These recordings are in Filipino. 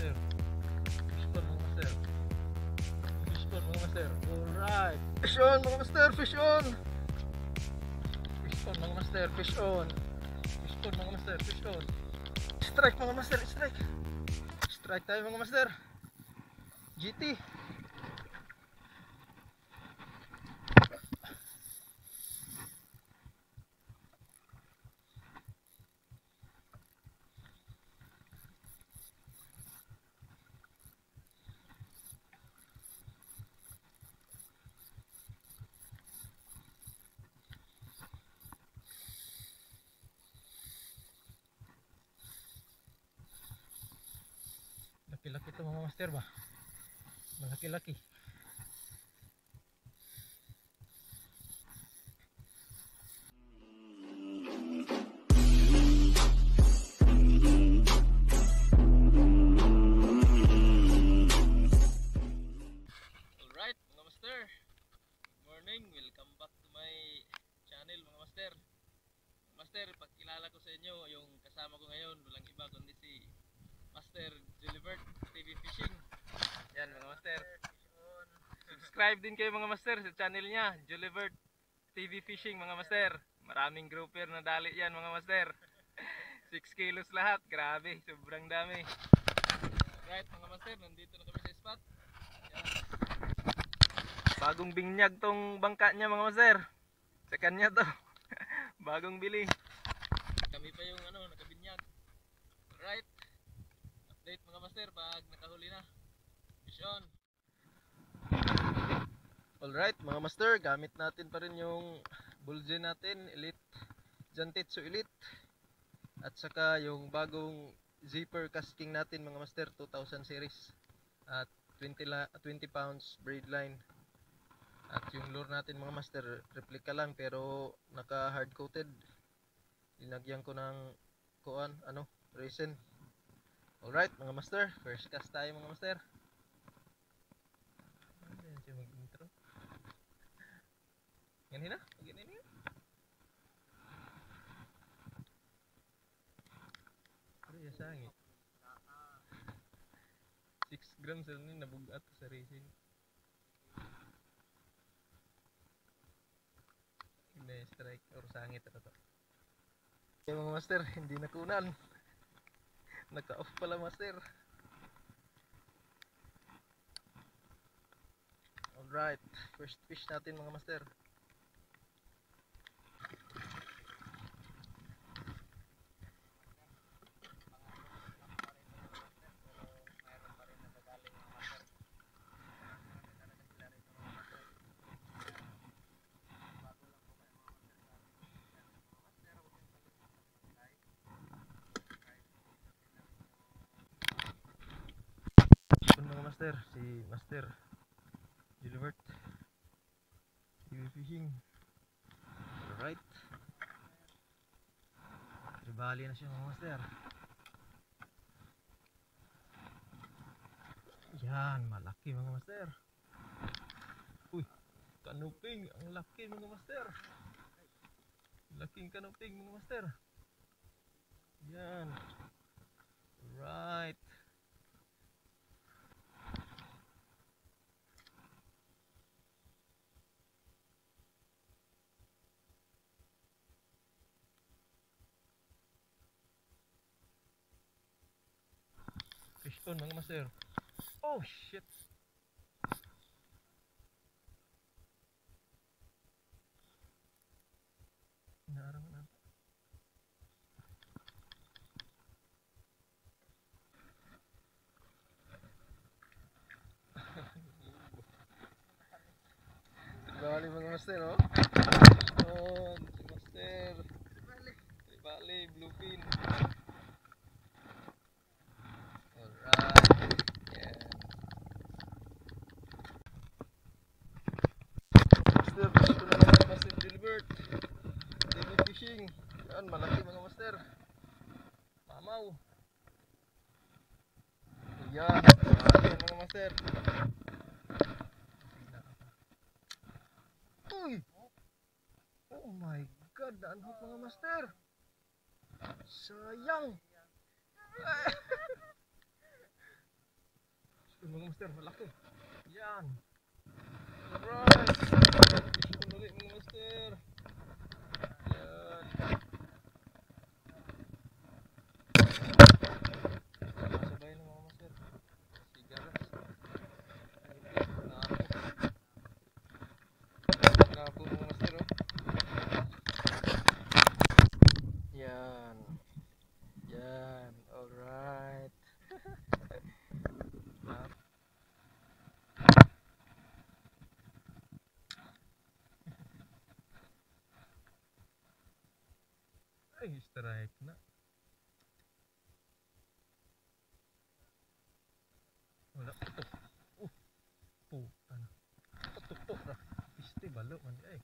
master. Fish pond mga master. Fish pond mga master. Alright. Fish on mga master. Fish on. Fish pond mga master. Fish on. Fish pond mga master. Fish on. Strike mga master. Strike. Strike tayo mga master. GT. Laki-laki to mga master ba? Malaki-laki. Subscribe din kayo mga master sa channel niya, Julibert TV Fishing mga master. Maraming grouper na dali yan mga master. 6 kilos lahat, grabe, sobrang dami. Right mga master, nandito na kami sa spot. Yan. Bagong binyag tong bangka niya mga master. Sa kanya to. Bagong bili. Kami pa yung ano, nakabinyag. Alright. Update mga master pag nakahuli na. Fish on. Alright mga master, gamit natin pa rin yung bulljet natin, Elite Jantitsu Elite. At saka yung bagong zipper casting natin mga master 2000 series. At 20, la, 20 pounds braid line. At yung lure natin mga master, replica lang pero naka hard coated. Linagyan ko ng kuan, ano, resin. Alright mga master, first cast tayo mga master. Ayan siya mag-intro. Ganun na? Ganun na? Ano yung sangit? 6 grams lang yun, nabugat sa resin. Hindi, strike or sangit na to. Okay mga master, hindi nakunan. Naka-off pala master. Alright, first fish natin mga master. Ito mga master, si Master Gilbert TV Fishing Alright. Tribali na siya mga master. Yan, malaki mga master. Uy, kanuping, ang laki mga master. Laking kanuping mga master. Yan. Right On mga master. Oh shit. Naaraman na. Bali mga master. Oh, si master. Bali, bluefin. Alright. Yeah. Master, fish ko na naman Master Gilbert. Daily fishing. Yan, malaki mga master. Mamaw. Yan, malaki mga master. Uy! Oh my god, naanhok mga master. Sayang. Master, malaki. Yan. Alright. Ito balok man eh.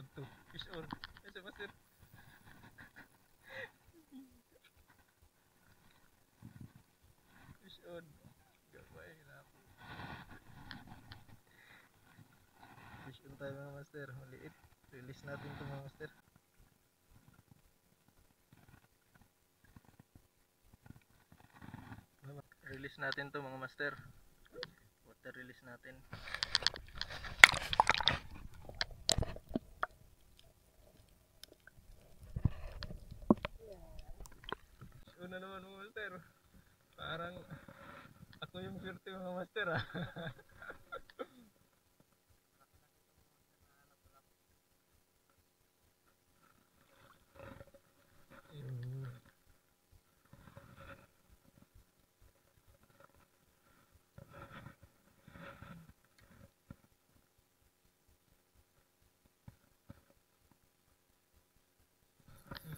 Pagto. Fish on. Asa ba sir? Fish on. Gabay na po. Fish on tayo mga master. Maliit. Release natin ito mga master. Release natin to mga master. Water release natin. Naman master. Parang ako yung swerte mga master ah.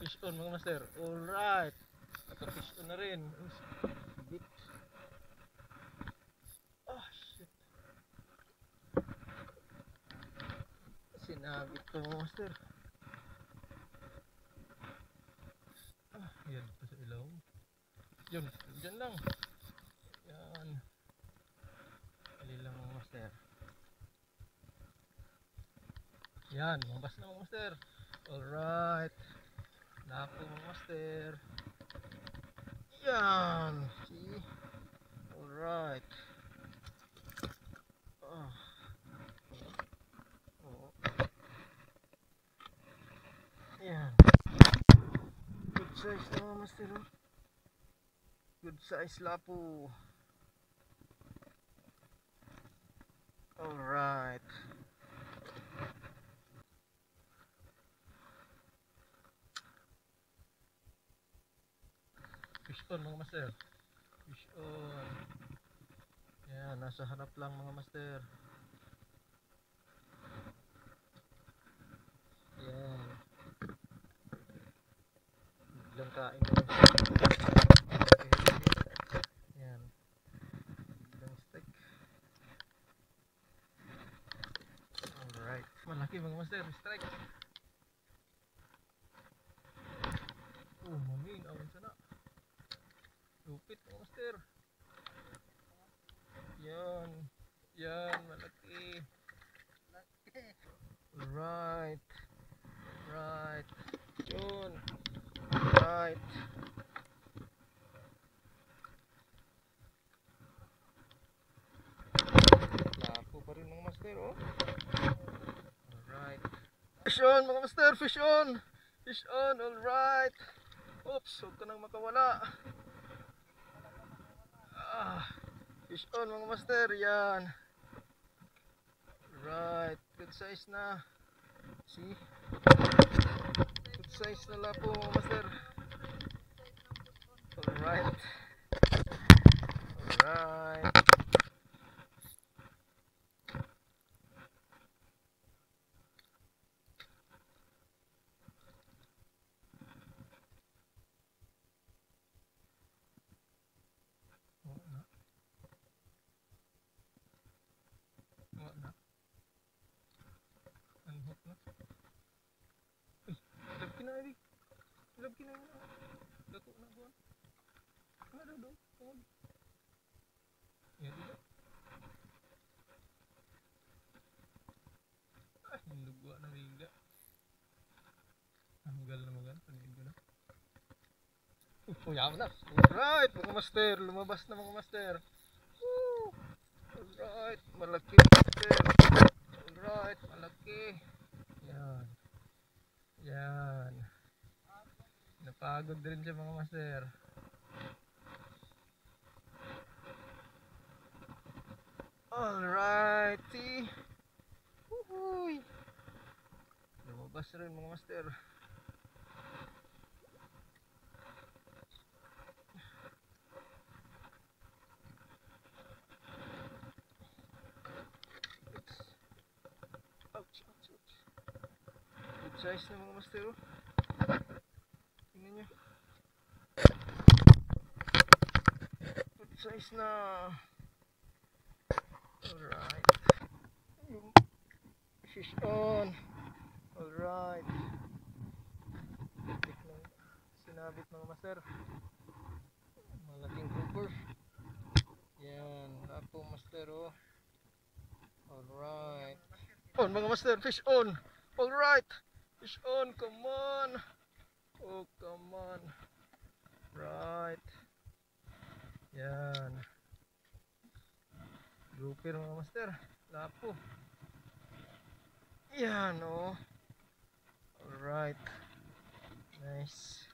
Fish on mga master. Alright. Naka-fish on na rin. Bit. Ah, shit. Sinabit ko master. Ah, yan pa sa ilaw. Yun, dyan lang. Yan. Ali lang master. Yan, mabas na mga master. Alright. Napo mga master. Yan. See? Alright. Ah. Oo. Yan. Good size na mga master. oh. Good size lapo. Alright. Fish on mga master. Fish on. Yan, nasa harap lang mga master. Yan. Biglang kain ko. Yan. Biglang steak. Alright. Malaki mga master. Strike. Lupit mga master. Yan. Yan, malaki. Right. Right. Yun. Right. Lapo pa rin mga master, oh. Alright. Fish on mga master, fish on. Fish on, alright. Oops, huwag ka nang makawala. Ah, fish on mga master, yan. Right, good size na. See? Good size na lapo mga master. Alright. Alright. Lab kinabi na. Dato na buwan. Ano daw daw? Tungod. Yan dito. Ay, hinugwa na ringa. Hanggal na magan. Panin ko na. Yaman na. Alright, mga master. Lumabas na mga master. Woo! Alright, malaki master. Alright, malaki. Yan. Yan. Napagod din siya mga master. Alrighty. Uhuy. Lumabas rin mga master. Ouch, ouch, ouch. Good size na mga master. oh. Tingnan nyo. Good size na. Alright. Fish on. Alright. Ng sinabit mga master. Malaking grouper. Yan. Lapo master oh. Alright. On mga master, fish on. Alright. Fish on, come on. Oh, come on. Right. Yan. Grouper mga master. Lapo. Yan oh. Alright. Nice.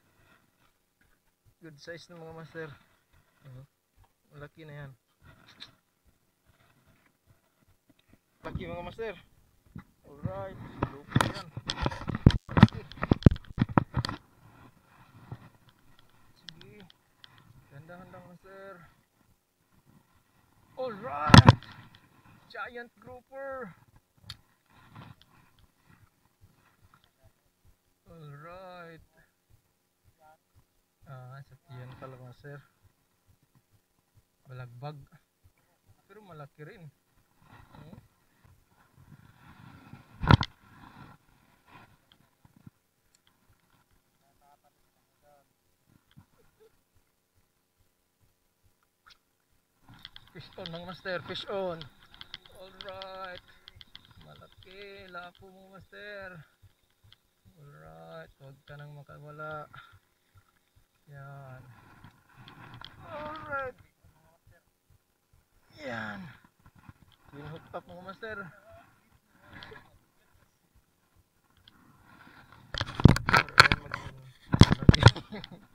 Good size ng mga master. Oh, Malaki na yan. Laki mga master. Alright. Grouper yan. Laki. Sige. Master. Alright! Giant grouper! Alright! Ah, sa tiyan pala mga sir. Balagbag. Pero malaki rin. Fish on mga master, fish on. Alright. Malaki, lapo mga master. Alright, huwag ka nang makawala. Yan. Alright. Yan. Hook up mga master. Para maging-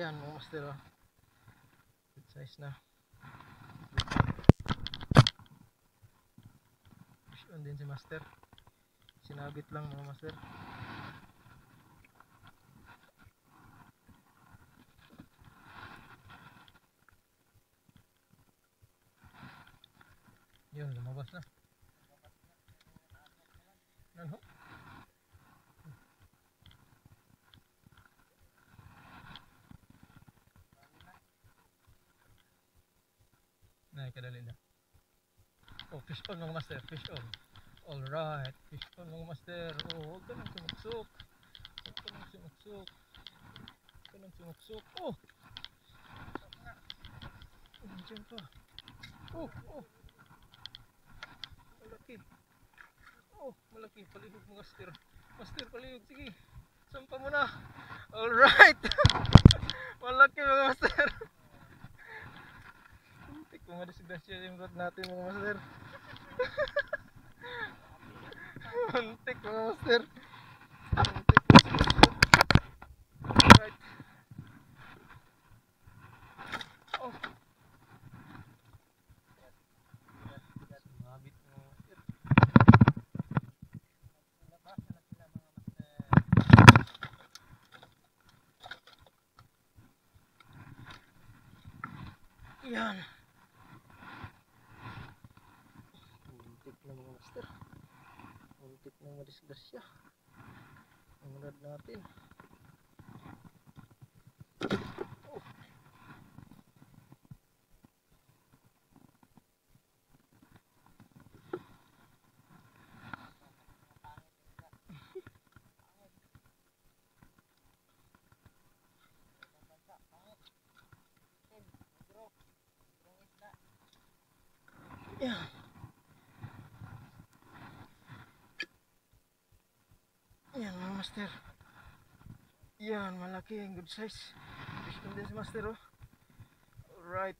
Yan mga master oh. Good size na. Fish on din si master. Sinabit lang mga master. Yun, lumabas na. Ano? Nay, kadali na. Oh, fish on mga master, fish on. Alright, fish on mga master. Oh, huwag ka nang sumuksok. Huwag ka nang sumuksok. Huwag ka nang sumuksok. Oh! Nandiyan pa. Oh, oh. Malaki. Oh, malaki. Palihog mga master. Master, palihog. Sige. Sampa mo na. Alright. malaki mga master. Muntik mga disgrasya yung rod natin mga master. Muntik mga master. Muntik mga master. Alright. Oh. Sumabit mga master. Yan. Muntik na mga master. Muntik na madisgrasya. Ang rad natin. Oh. Yan. Yan mga master. Yan, malaki good size. Fish si master oh. Alright.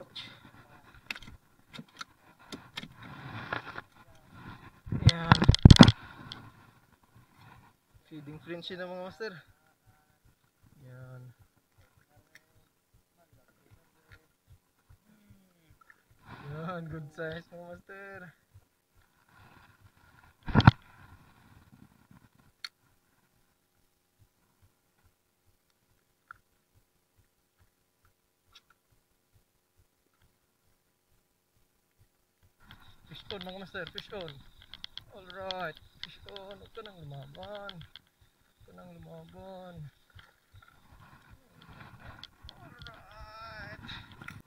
Ouch. Yan. Feeding frenzy na mga master. Yan. Yan, good size mga master. Fish on mga master, fish on. Alright, fish on. Huwag ka nang lumaban. Huwag ka nang lumaban. Alright.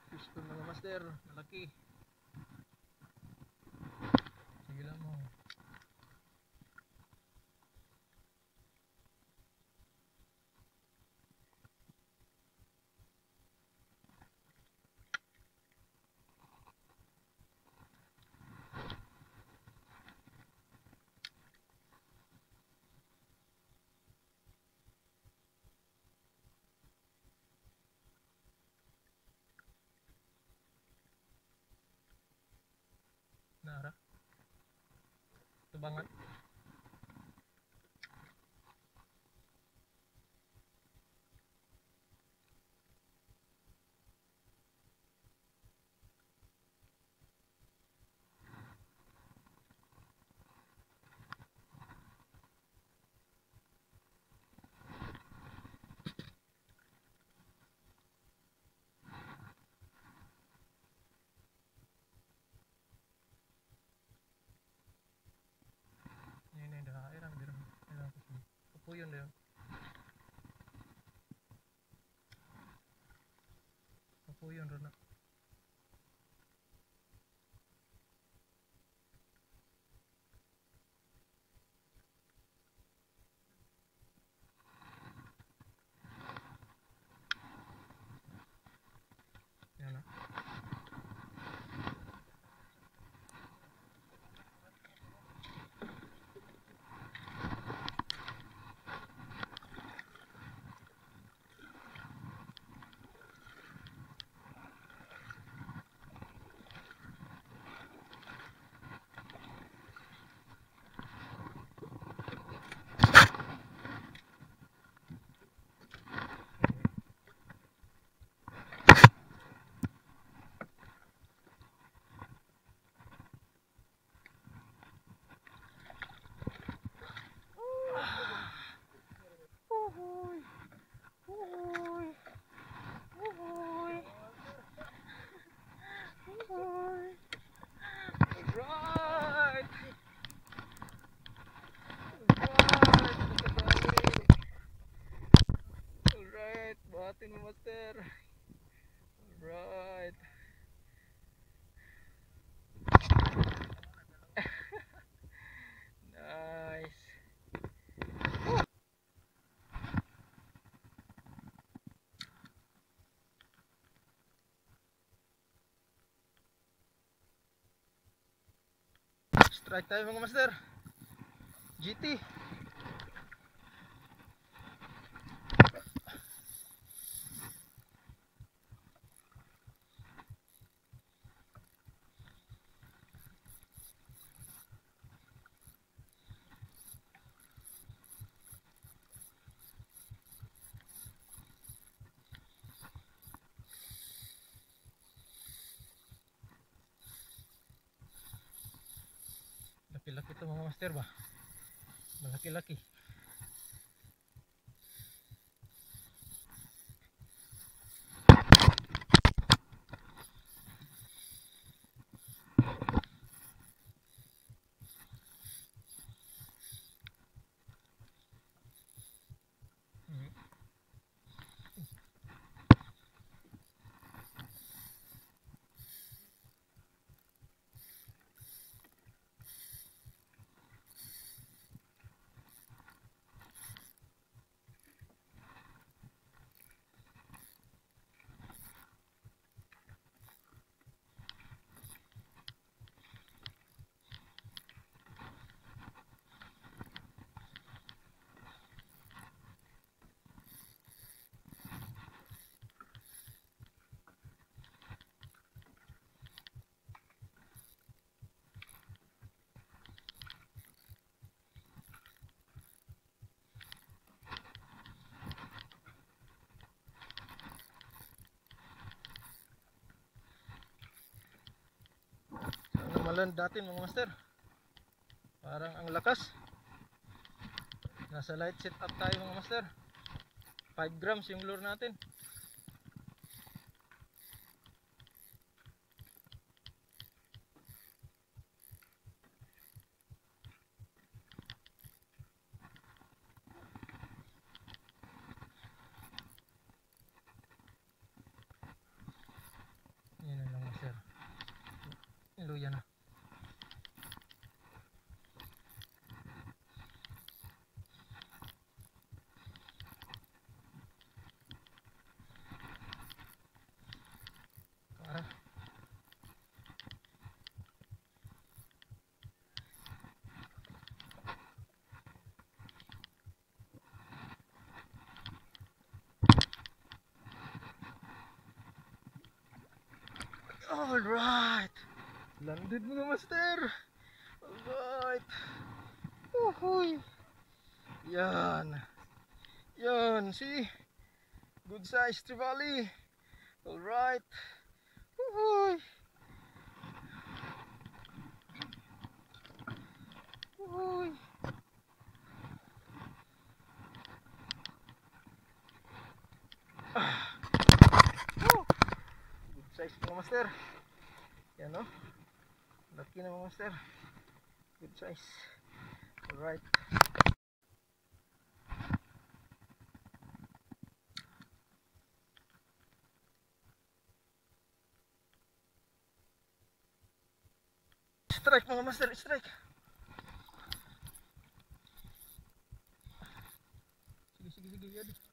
Fish on mga master, malaki. Sige lang mo. Bye-bye. Sini. Kapuyon na yun. Kapuyon ron na. Yan na. Uhuy. Uhuy. Uhuy. Uhuy. Alright. Alright. Alright. Bahatin mo, master. Alright. nice. Strike tayo mga master. GT. Laki-laki to mga master ba? Malaki-laki. Land natin mga master. Parang ang lakas. Nasa light set up tayo mga master. 5 grams yung lure natin. 100 mga master. Alright. Uhuy. Yan. Yan see? Good size trevally alright. Uhuy. Uhuy. Ah. good size mga master. Yan no. Laki na mga master. Good size. Alright. Strike mga master, strike. Sige, sige, sige, yan.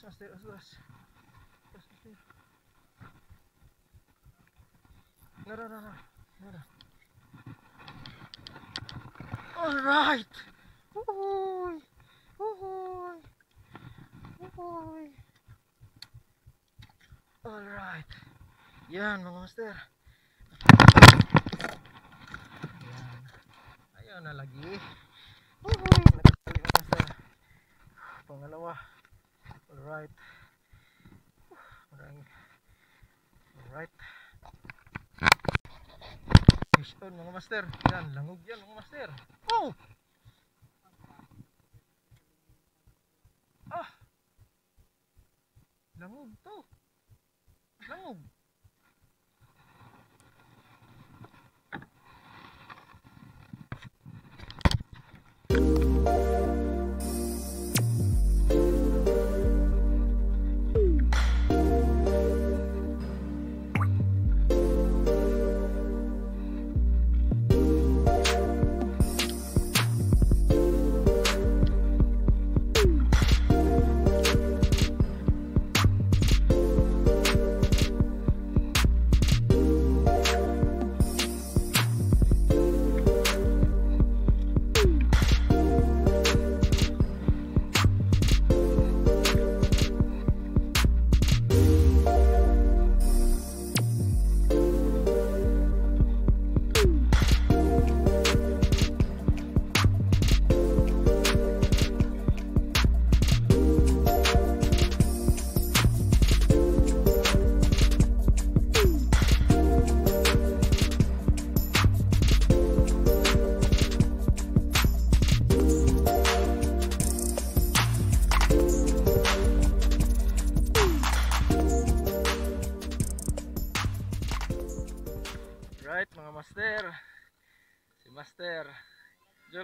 Di atras master, atras. Atras master. Nara, nara, nara. Alright. Uhuy. Uhuy. Uhuy. Alright. Yan mga master. Yan. Ayun na lagi. Uhuy. Nakasali mga master. Pangalawa. Alright. Maraming. Alright. Fish on mga master. Yan. Langog yan mga master. Oh! Ah! Langog to. Langog.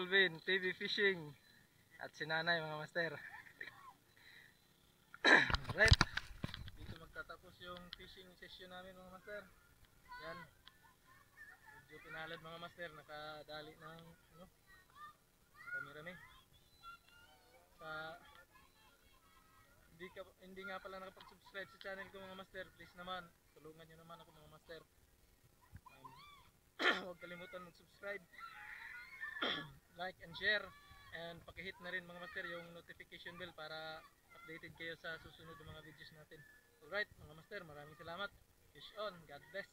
Jolvin TV Fishing at si Nanay mga master. right. Dito magtatapos yung fishing session namin mga master. Yan. Medyo pinalad mga master nakadali ng ano? Rami-rami. Sa hindi ka hindi nga pala nakapag-subscribe sa channel ko mga master, please naman tulungan niyo naman ako mga master. Um, huwag kalimutan mag-subscribe, like and share, And pakihit na rin mga master yung notification bell para updated kayo sa susunod na mga videos natin. Alright mga master, maraming salamat. Fish on. God bless.